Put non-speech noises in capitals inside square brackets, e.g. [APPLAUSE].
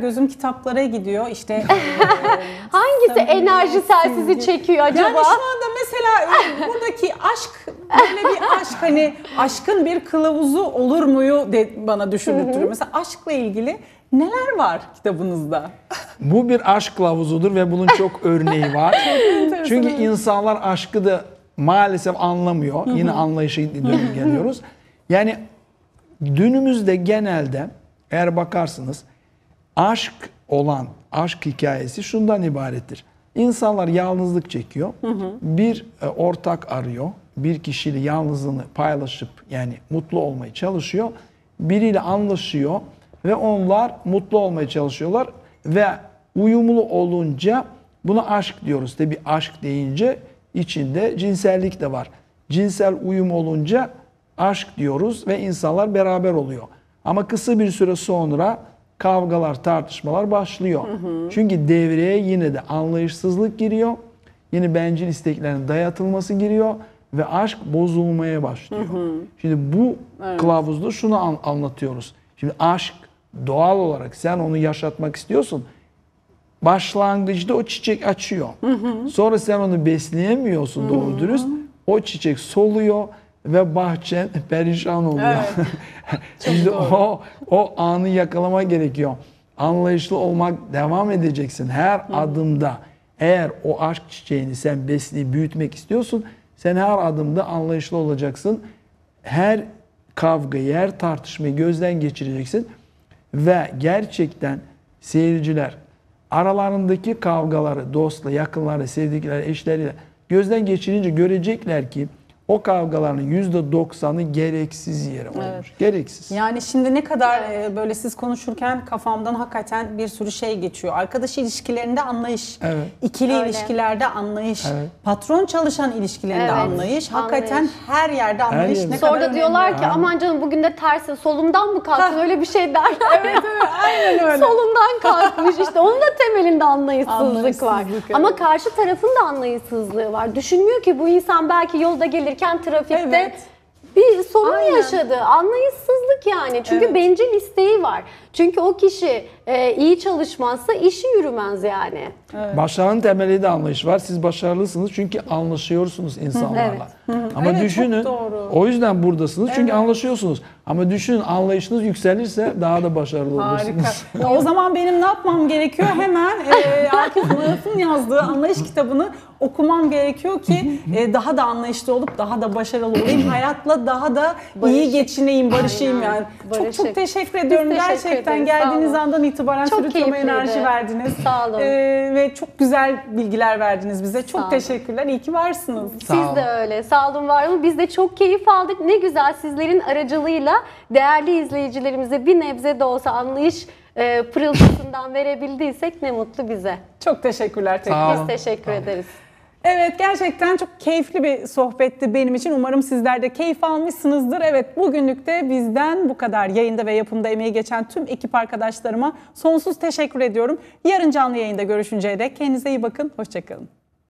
Gözüm kitaplara gidiyor. İşte [LAUGHS] e, Hangisi enerjisel sizi sevgi. çekiyor acaba? Yani şu anda mesela e, buradaki aşk böyle bir aşk hani aşkın bir kılavuzu olur muyu de bana düşündürtüyor. Mesela aşkla ilgili neler var kitabınızda? Bu bir aşk kılavuzudur ve bunun çok [LAUGHS] örneği var. Çünkü insanlar aşkı da maalesef anlamıyor. Yine anlayışa [LAUGHS] dönüp geliyoruz. Yani günümüzde genelde eğer bakarsınız aşk olan aşk hikayesi şundan ibarettir. İnsanlar yalnızlık çekiyor. Bir e, ortak arıyor. Bir kişiyle yalnızlığını paylaşıp yani mutlu olmaya çalışıyor. Biriyle anlaşıyor ve onlar mutlu olmaya çalışıyorlar ve uyumlu olunca buna aşk diyoruz. Tabi aşk deyince içinde cinsellik de var. Cinsel uyum olunca aşk diyoruz ve insanlar beraber oluyor. Ama kısa bir süre sonra kavgalar, tartışmalar başlıyor. Çünkü devreye yine de anlayışsızlık giriyor. Yine bencil isteklerin dayatılması giriyor ve aşk bozulmaya başlıyor. Şimdi bu kılavuzda şunu an- anlatıyoruz. Şimdi aşk doğal olarak sen onu yaşatmak istiyorsun. Başlangıçta o çiçek açıyor. Sonra sen onu besleyemiyorsun doğru dürüst. O çiçek soluyor ve bahçen perişan oluyor. [LAUGHS] işte o o anı yakalama gerekiyor. Anlayışlı olmak devam edeceksin her adımda. Eğer o aşk çiçeğini sen besleyip büyütmek istiyorsun, sen her adımda anlayışlı olacaksın. Her kavgayı, her tartışmayı gözden geçireceksin ve gerçekten seyirciler aralarındaki kavgaları dostla, yakınları, sevdikleri, eşleriyle gözden geçirince görecekler ki o kavgaların %90'ı gereksiz yere olmuş. Gereksiz. Yani şimdi ne kadar e, böyle siz konuşurken kafamdan hakikaten bir sürü şey geçiyor. Arkadaş ilişkilerinde anlayış, Evet. ikili Öyle. ilişkilerde anlayış, Evet. patron çalışan ilişkilerinde Evet, anlayış, hakikaten anlayış. her yerde anlayış yerde. ne kadar Sonra da önemli. diyorlar ki aman canım bugün de tersi solumdan mı kalktın öyle bir şey derler. [LAUGHS] Evet, evet, aynen öyle. Solumdan kalkmış işte onun da temelinde anlayışsızlık, var. Anlayışsızlık, evet. Ama karşı tarafın da anlayışsızlığı var. Düşünmüyor ki bu insan belki yolda gelirken trafikte Evet. bir sorun Aynen. yaşadı. Anlayışsızlık yani. Çünkü Evet. bencil isteği var. Çünkü o kişi e, iyi çalışmazsa işi yürümez yani. Başarının temeli de anlayış var. Siz başarılısınız çünkü anlaşıyorsunuz insanlarla. Ama Evet, çok düşünün o yüzden buradasınız çünkü anlaşıyorsunuz. Ama düşünün anlayışınız yükselirse daha da başarılı Harika. olursunuz. o zaman benim ne yapmam gerekiyor? Hemen e, Akif Mığaf'ın yazdığı anlayış kitabını okumam gerekiyor ki e, daha da anlayışlı olup daha da başarılı olayım. [CLEARS THROAT] Hayatla daha da iyi Barışık. geçineyim, barışayım Aynen. yani. Çok çok Barışık. teşekkür ediyorum. teşekkür Gerçekten ederiz. Geldiğiniz andan itibaren Çok sürükleme keyifliydi. enerji verdiniz. Sağ olun. E, ve çok güzel bilgiler verdiniz bize. Çok Sağ olun. teşekkürler. İyi ki varsınız. Sağ Siz olun. de öyle. Sağ olun, var olun. Biz de çok keyif aldık. Ne güzel sizlerin aracılığıyla değerli izleyicilerimize bir nebze de olsa anlayış e, pırıltısından verebildiysek ne mutlu bize. Çok teşekkürler tekrar. Sağ Biz teşekkür Sağ olun. ederiz. Evet gerçekten çok keyifli bir sohbetti benim için. Umarım sizler de keyif almışsınızdır. Evet bugünlük de bizden bu kadar. Yayında ve yapımda emeği geçen tüm ekip arkadaşlarıma sonsuz teşekkür ediyorum. Yarın canlı yayında görüşünceye dek kendinize iyi bakın. Hoşçakalın.